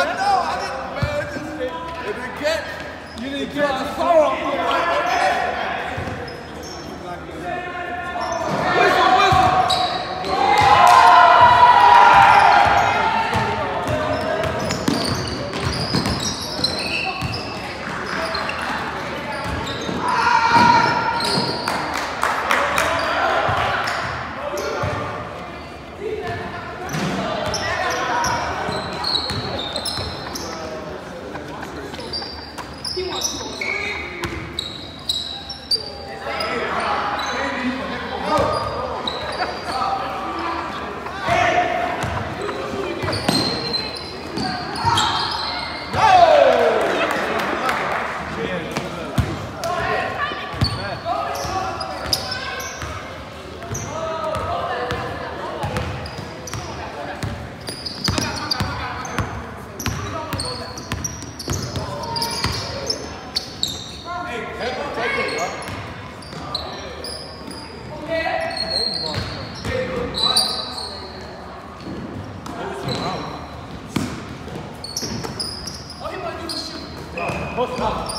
I know, I didn't, man, just, if it get, you need to get a sorrow, ポスター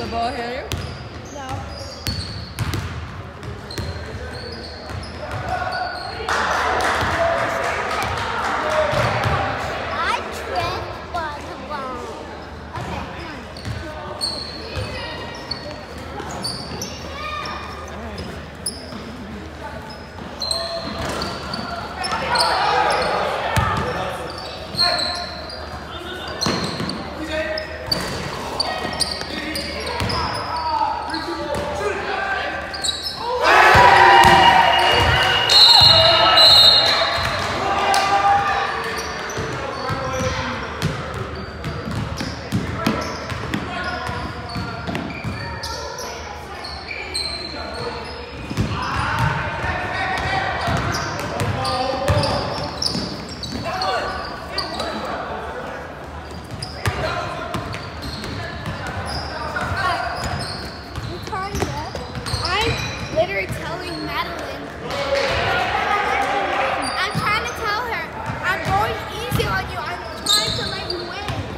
the ball here.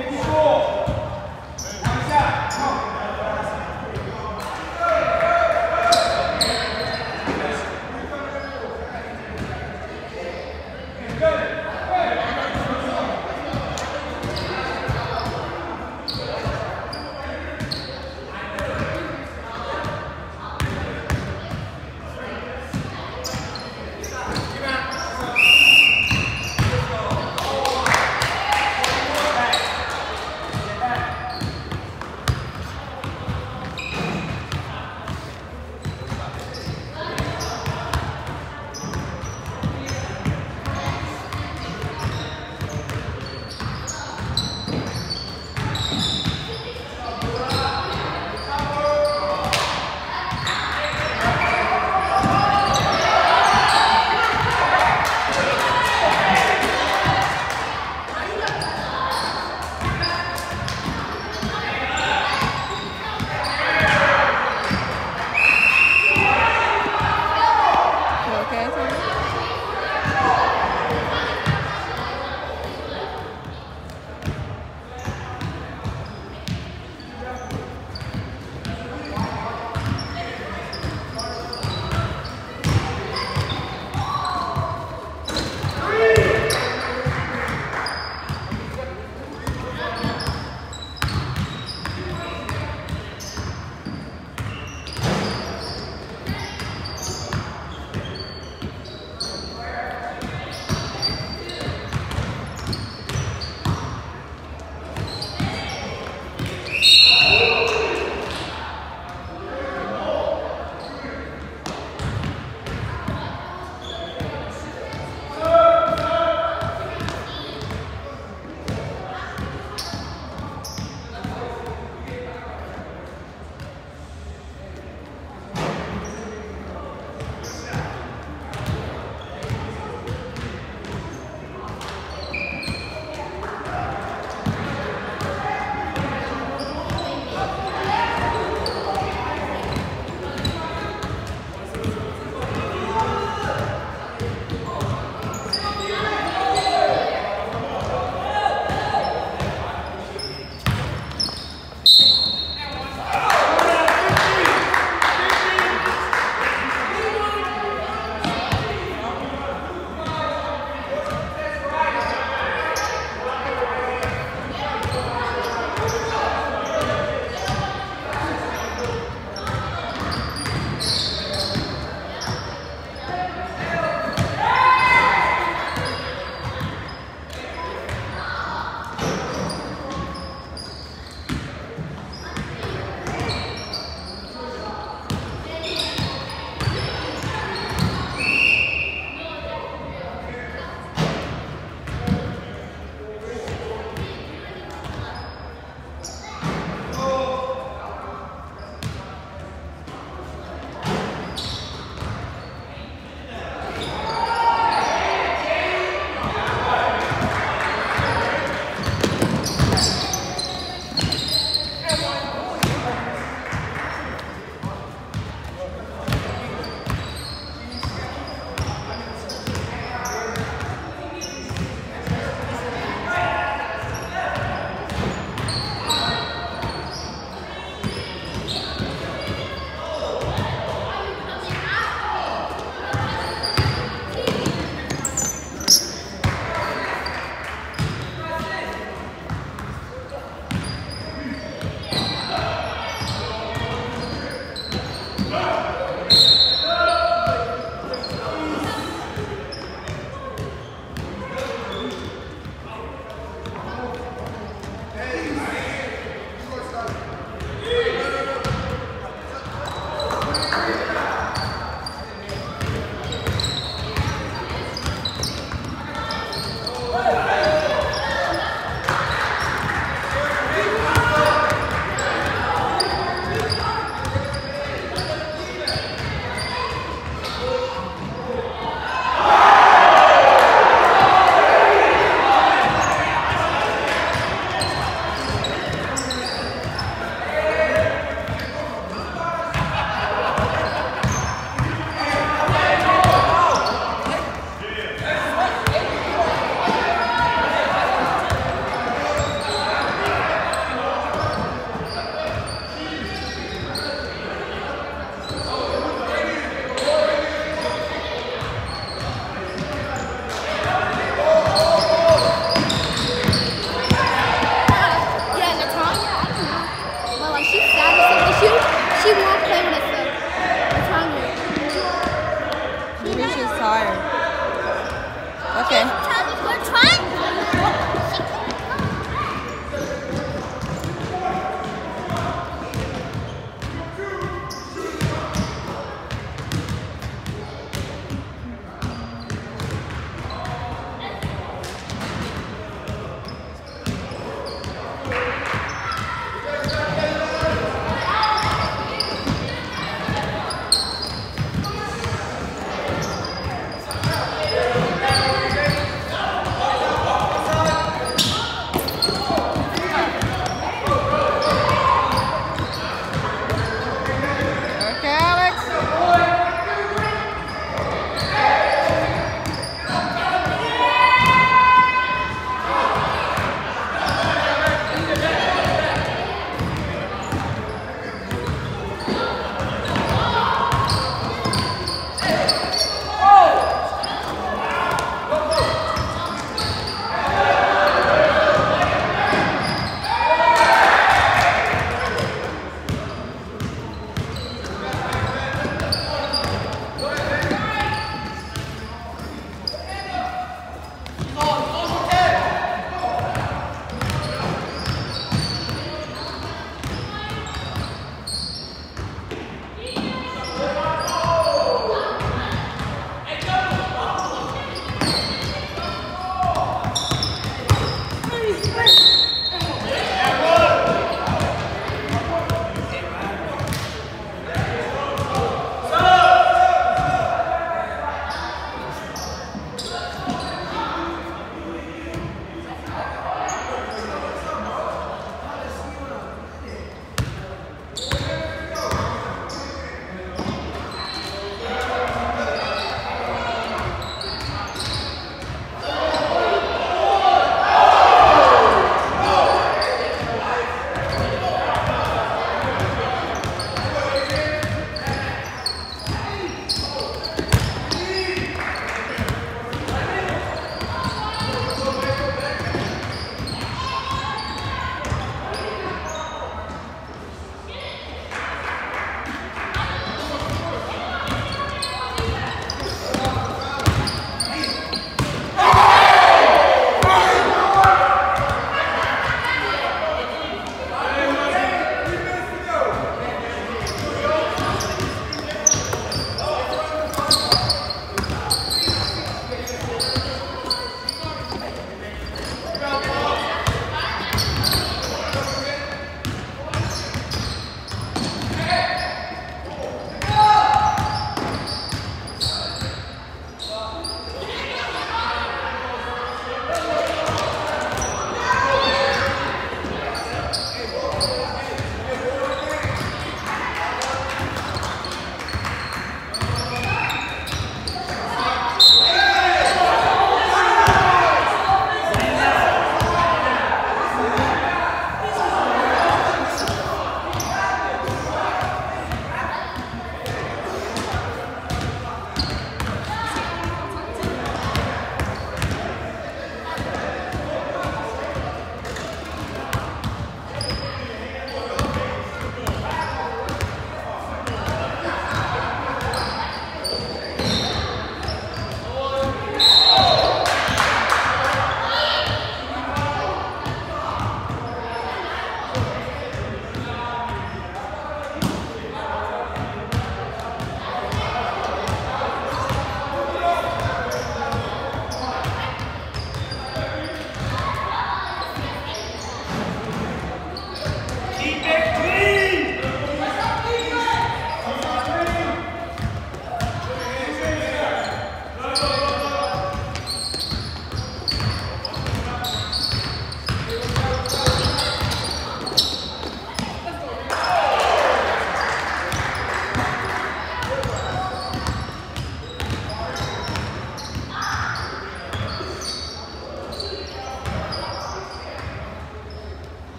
Finish goal.